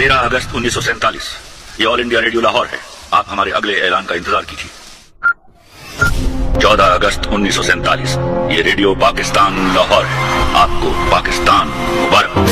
तेरह अगस्त उन्नीस ये ऑल इंडिया रेडियो लाहौर है। आप हमारे अगले ऐलान का इंतज़ार कीजिए। चौदह अगस्त उन्नीस ये रेडियो पाकिस्तान लाहौर है। आपको पाकिस्तान मुबारक।